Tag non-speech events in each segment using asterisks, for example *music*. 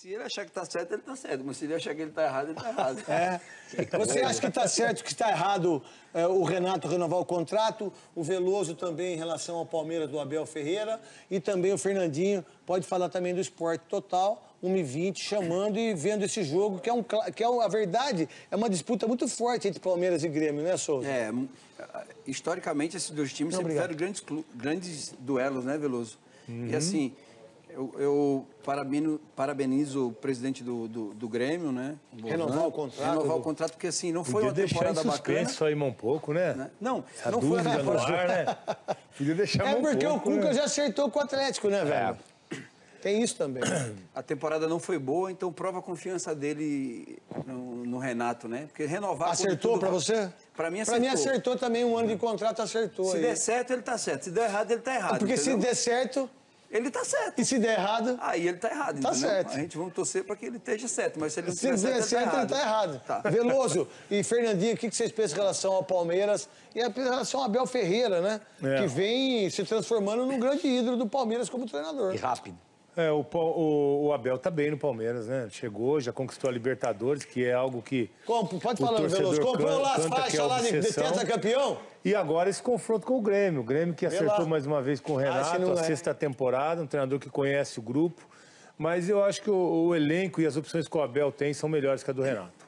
Se ele achar que tá certo, ele tá certo. Mas se ele achar que ele tá errado, ele tá errado. *laughs* É. Você acha que está certo, que está errado é, o Renato renovar o contrato, o Veloso também em relação ao Palmeiras do Abel Ferreira e também o Fernandinho pode falar também do esporte total, 1h20, chamando e vendo esse jogo, que é, um, que é a verdade, é uma disputa muito forte entre Palmeiras e Grêmio, né, Souza? É, historicamente, esses dois times Não, sempre obrigado. fizeram grandes, grandes duelos, né, Veloso? Uhum. E assim, eu, eu parabeno- parabenizo o presidente do, do, do Grêmio, né? o. Renovar o contrato Renovar do- o contrato, porque assim, não foi Podia uma deixar em temporada bacana. só aí um pouco, né? né? Não, Essa não foi uma no temporada... ar, né? *laughs* Podia deixar É um porque o Cuca né? já acertou com o Atlético, né, velho? Tem isso também. *clears throat* A temporada não foi boa, então prova a confiança dele no, no Renato, né? Porque renovar... Acertou tudo- pra você? Pra mim Pra acertou. mim acertou também, um ano de contrato acertou. Se aí. der certo, ele tá certo. Se der errado, ele tá errado. Porque se entendeu? der certo Ele tá certo. e se der errado, Aí ele tá errado, Tá entendeu? certo. A gente vamos torcer para que ele esteja certo, mas se ele não se estiver der certo, certo, ele tá errado. Tá. Veloso e Fernandinho, o que que vocês pensam em relação ao Palmeiras e em relação ao Abel Ferreira, né? É. Que vem se transformando num grande ídolo do Palmeiras como treinador. E rápido. É, o, o, o Abel tá bem no Palmeiras, né? Chegou, já conquistou a Libertadores, que é algo que. Compre, pode o falar, Veloso. Comprou lá as que é faixas lá de, de campeão? E agora esse confronto com o Grêmio. O Grêmio que acertou mais uma vez com o Renato, a é. sexta temporada, um treinador que conhece o grupo. Mas eu acho que o, o elenco e as opções que o Abel tem são melhores que a do Renato.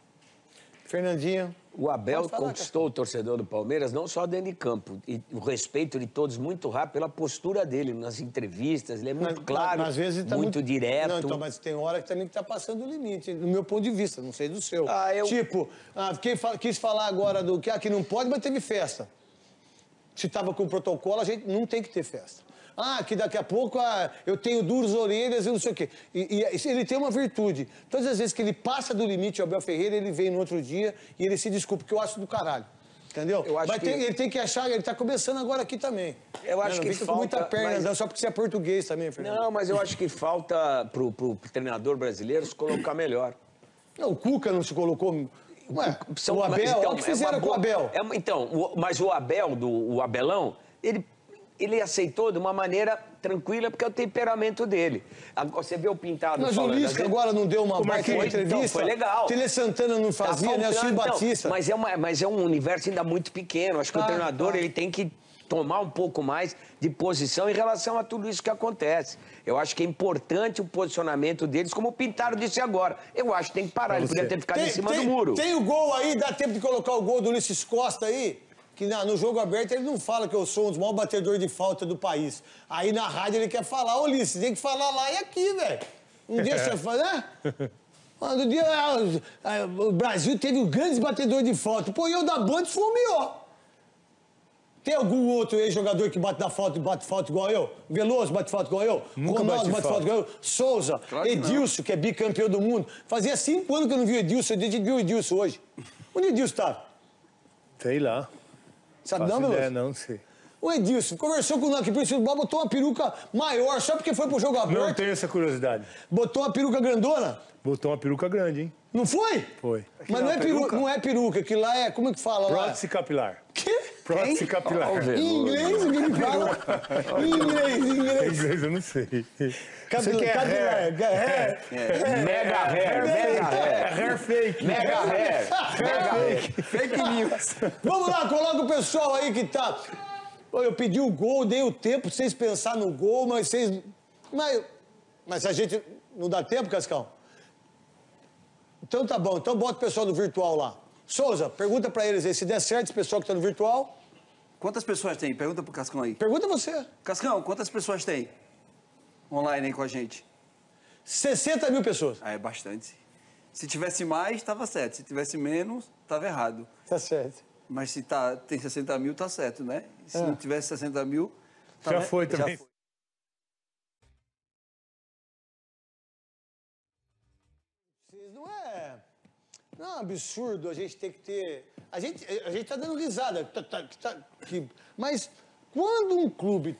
Fernandinho. O Abel falar, conquistou o torcedor do Palmeiras não só dentro de campo, e o respeito de todos muito rápido pela postura dele nas entrevistas. Ele é muito Mas- claro, mas às vezes tá muito, direto. Não, então, mas tem hora que também que tá passando o limite, do meu ponto de vista, não sei do seu. Ah, eu- Tipo, ah, quem fa- quis falar agora do que aqui não pode, mas teve festa. Se tava com protocolo, a gente não tem que ter festa. Ah, que daqui a pouco ah, eu tenho duras orelhas e não sei o quê. E, e ele tem uma virtude. Todas as vezes que ele passa do limite, o Abel Ferreira, ele vem no outro dia e ele se desculpa, que eu acho do caralho. Entendeu? Eu acho Mas que- tem- ele tem que achar, ele tá começando agora aqui também. Eu acho não, que fica com muita falta- perna, mas- não, só porque você é português também, Fernando. Não, mas eu acho que falta pro, pro treinador brasileiro se colocar melhor. Não, o Cuca não se colocou. Ué, São- o Abel, mas, então, o que é uma fizeram com o boa- Abel. é então, o- mas o Abel, do, o Abelão, ele, ele aceitou de uma maneira tranquila, porque é o temperamento dele. Agora, Você vê o Pintado Mas o falando... às Lisca vezes- agora não deu uma é baita foi? entrevista. Então, foi legal. Tele Santana não Tá fazia, né? O Silvio faltando, não, Batista. mas, é uma, mas é um universo ainda muito pequeno. Acho que Tá, o treinador tá. ele tem que tomar um pouco mais de posição em relação a tudo isso que acontece. Eu acho que é importante o posicionamento deles, como o Pintaro disse agora. Eu acho que tem que parar. Ele podia ter ficado em cima do muro. Tem o gol aí, dá tempo de colocar o gol do Ulisses Costa aí? Que na- no jogo aberto ele não fala que eu sou um dos maiores batedores de falta do país. Aí na rádio ele quer falar, ô Ulisses, tem que falar lá e aqui, velho. Um dia você *laughs* fala, né? Um dia ah, ah, o Brasil teve um grande batedor de falta. Pô, e eu da Band fui o melhor. Tem algum outro ex-jogador que bate na falta, bate falta igual eu? Veloso bate falta igual eu? Nunca Ronaldo bate falta falta. igual eu? Souza, Claro que não. Edilson, que é bicampeão do mundo. Fazia cinco anos que eu não vi o Edilson, eu vi o Edilson hoje. Onde o Edilson tá? Sei lá. Sabe Faço não, ideia, Veloso? não sei. O Edilson conversou com o do Bola, botou uma peruca maior só porque foi pro jogo Não aberto. tenho essa curiosidade. Botou uma peruca grandona. Botou uma peruca grande, hein? Não foi? Foi. Mas não é, peruca, não é peruca, que lá é. Como é que fala lá? Prótese capilar. Prótese capilar. Em inglês, o que ele fala? em inglês, em Em inglês. inglês eu não sei. Cabelo, Você quer cabelo, hair. hair. Mega hair, mega hair. Hair fake. Mega hair. Mega hair. Fake news. Vamos lá, coloca o pessoal aí que tá. Eu pedi o gol, dei o tempo pra vocês pensar no gol, mas vocês. Mas, mas a gente. Não dá tempo, Cascão? Então tá bom, então bota o pessoal do virtual lá. Souza, pergunta pra eles aí, se der certo esse pessoal que tá no virtual, Quantas pessoas tem? Pergunta pro Cascão aí. pergunta você. Cascão, quantas pessoas tem online aí com a gente? 60 mil pessoas. Ah, é bastante. Se tivesse mais, estava certo. Se tivesse menos, estava errado. Tá certo. Mas se tá, tem 60 mil, tá certo, né? Se É. não tivesse 60 mil... Já tava- foi também. foi. Vocês Não é. Não é um absurdo a gente ter que ter. A gente, a gente tá dando risada. tá- tá- tá- que- mas quando um clube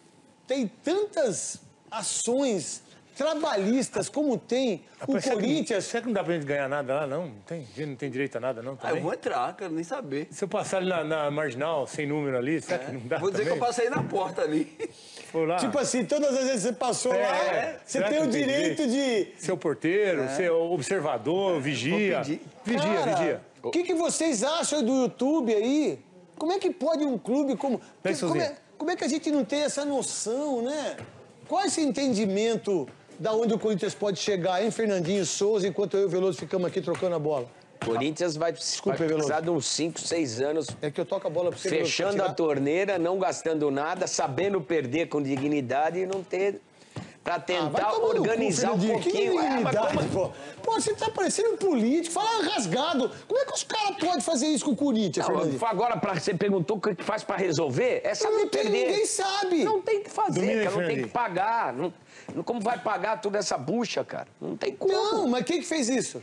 tem tantas ações trabalhistas como tem o Rapaz, será que- Corinthians. Será que não dá pra gente ganhar nada lá, não? Não tem? Não tem direito a nada, não? Ah, Também? eu vou entrar, quero nem saber. Se eu passar ali na, na marginal, sem número ali, será que não dá Vou dizer também? que eu passei na porta ali. Tipo assim, todas as vezes que você passou É, lá, você será tem que o direito de. Seu porteiro, seu observador, vigia. Vigia, Cara, vigia. O que, que vocês acham do YouTube aí? Como é que pode um clube como. Que- como, é, como é que a gente não tem essa noção, né? Qual é esse entendimento da onde o Corinthians pode chegar, hein, Fernandinho Souza, enquanto eu e o Veloso ficamos aqui trocando a bola? Corinthians vai, vai Veloso. precisar de uns 5, 6 anos É que eu toco a bola pra você. Fechando a torneira, não gastando nada, sabendo perder com dignidade e não ter. Pra Ah, tentar tomar no cu, organizar um pouquinho. É, mas dignidade, como- *laughs* pô. Pô, você tá parecendo um político, fala rasgado. Como é que os caras podem fazer isso com o Corinthians, Não, Fernandinho? agora, pra, você perguntou o que faz pra resolver? É saber Não tem, perder. ninguém sabe. Não tem o que fazer, cara. Não tem que pagar. Não- como vai pagar toda essa bucha, cara? Não tem como. Não, mas quem que fez isso?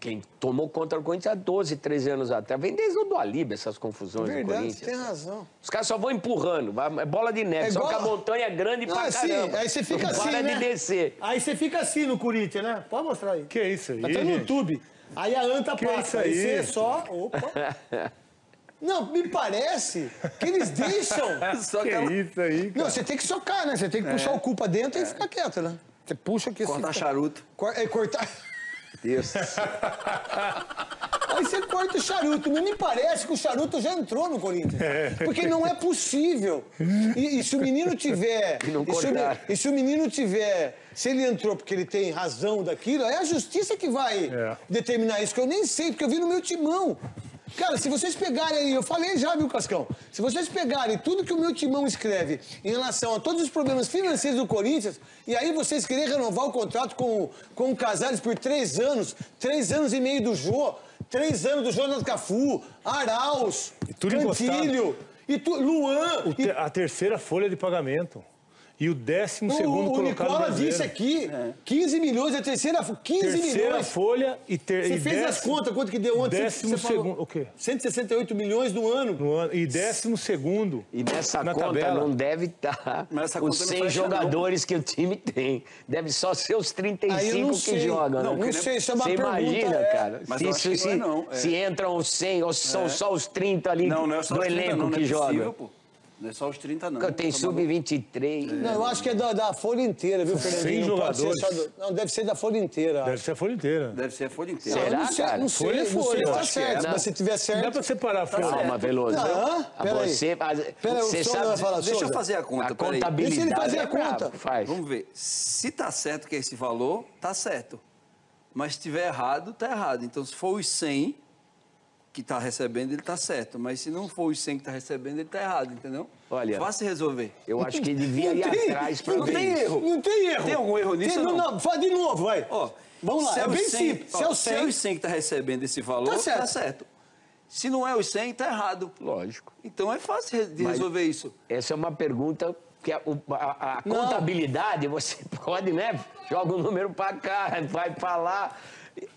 Quem tomou contra o Corinthians há 12, 13 anos atrás. Vem desde o do essas confusões do Verdade, você Corinthians. tem razão. Os caras só vão empurrando, vai- é bola de neve. É só igual- que a montanha é grande Não, pra assim, caramba. aí você fica não assim, para né? de descer. Aí você fica assim no Corinthians, né? Pode mostrar aí. Que isso aí, Tá até no? YouTube. Aí a anta Que passa. isso aí aí? você é só... Opa. *laughs* Não, me parece que eles deixam... *laughs* Só Que que ela isso aí, Não, cara. você tem que socar, né? Você tem que puxar o cu pra dentro e ficar quieto, né? Você puxa aqui... corta assim, charuto. Cor- é, cortar... Deus. Aí você corta o charuto. Não me parece que o charuto já entrou no Corinthians. Porque não é possível. E, e se o menino tiver. *laughs* E não e, se o, e se o menino tiver. Se ele entrou porque ele tem razão daquilo, é a justiça que vai É. determinar isso, que eu nem sei, porque eu vi no meu timão. Cara, se vocês pegarem aí, eu falei já, viu, Cascão? Se vocês pegarem tudo que o meu timão escreve em relação a todos os problemas financeiros do Corinthians, e aí vocês querem renovar o contrato com, com o Casares por três anos, três anos e meio do Jô, três anos do Jonathan Cafu, Arauz, Cantilho, e tu, Luan. O e te- a terceira folha de pagamento. E o décimo segundo o, o colocado Nicola brasileiro. disse aqui, 15 milhões, a terceira, 15 Terceira milhões. folha e, ter, Você e fez as décimo- contas, quanto que deu ontem? Décimo Você falou. segundo. O quê? 168 milhões no ano. No ano, e décimo segundo. E nessa na conta tabela. não deve estar Mas essa os conta não 100 fecha, não. jogadores que o time tem. Deve só ser os 35 Aí eu não que jogam, Não, né? não sei, isso é uma Você pergunta, imagina, é. cara. Mas se, eu acho se, que não é, não. É. se entram os 100 ou são só os 30 ali Não, não é só do os 30, elenco não, não que é joga. possível, pô. Não é só os 30, não. Tem Tá maluco? sub-23. Não, eu acho que é da, da folha inteira, viu, Fernandinho? Não ser jogadores. do- Não, deve ser da folha inteira. Deve ser a folha inteira. Deve ser a folha inteira. Será, não sei, cara? Não sei, Folha é não sei folha, se eu tá acho é. certo, Não. mas se tiver Não dá certo... pra separar a folha. Calma, Veloso. Não, Ah, peraí. você, mas Pera, o você sabe falar, Deixa eu fazer a conta, a peraí. contabilidade. Deixa ele fazer é a conta. Faz. Vamos ver. Se tá certo que é esse valor, tá certo. Mas se tiver errado, tá errado. Então, se for os 100 que tá recebendo, ele tá certo. Mas se não for os 100 que tá recebendo, ele tá errado, entendeu? Olha, Fácil resolver. Eu acho que devia ir Não tem- atrás pra não ver tem isso. erro. Não tem erro. Tem algum erro nisso Tem- ou não? Faz de novo, vai. Ó, Vamos lá, se é os bem 100 simples. ó, Se é o Se é 100, os 100 que tá recebendo esse valor, Tá certo. tá certo. Se não é os 100, tá errado. Lógico. Então é fácil de Mas- resolver isso. Essa é uma pergunta que a, a- a Não. contabilidade, *laughs* você pode, né? Joga o número pra cá, vai pra lá.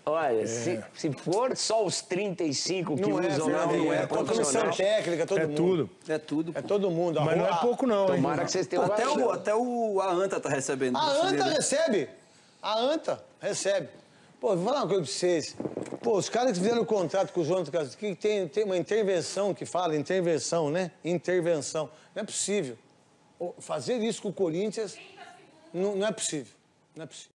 Olha, se, se for só os 35 que não é, usam Fernando, no não é. é comissão profissional, técnica, todo É mundo. tudo. É tudo. É pô. todo mundo. Mas não é pouco, não, hein? tomara que vocês tenham Até, o, até o, a ANTA tá recebendo. A ANTA recebe. A ANTA recebe. Pô, vou falar uma coisa pra vocês. Pô, os caras que fizeram o contrato com o Jonathan Casares, que tem, tem uma intervenção que fala, intervenção, né? Intervenção. Não é possível. Fazer isso com o Corinthians não, não é possível. Não é possível.